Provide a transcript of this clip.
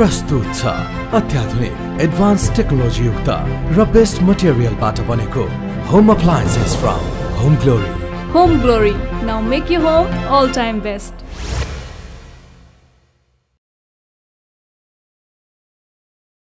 प्रस्तुत छ। अत्याधुनिक एडभान्स टेक्नोलोजी युक्त र बेस्ट मटेरियलबाट बनेको home appliances from Home Glory Home Glory now make you home all time best